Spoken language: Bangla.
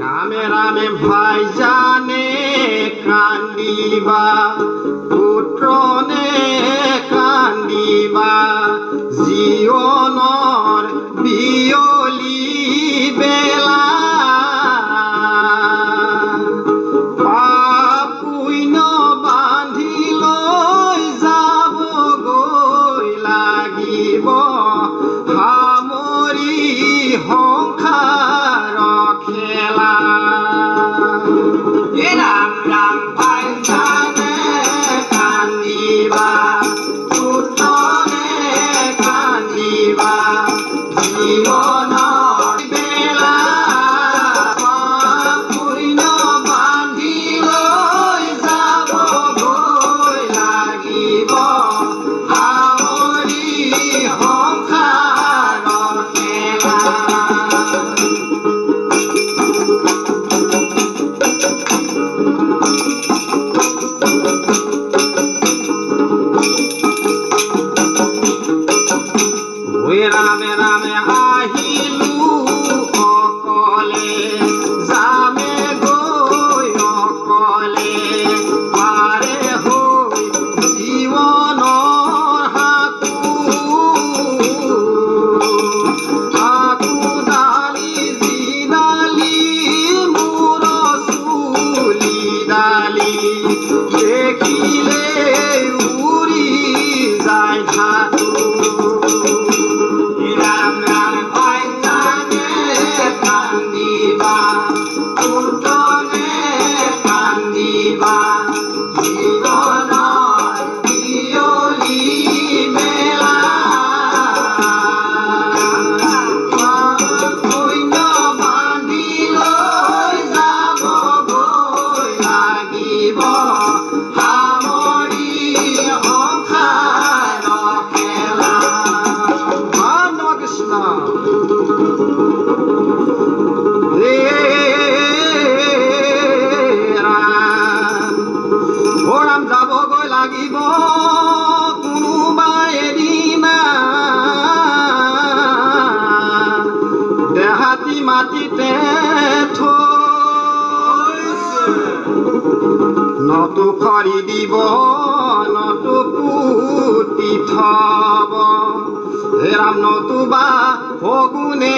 রামে রামে ভাই জানে কান্দিবা। Hare Rame Rame Hare وإذا قلوب এরিমা দেহাতি মাটিতে নতু খৰি দিব নতু পুতি থব। হেৰাম নতুবা সগুণে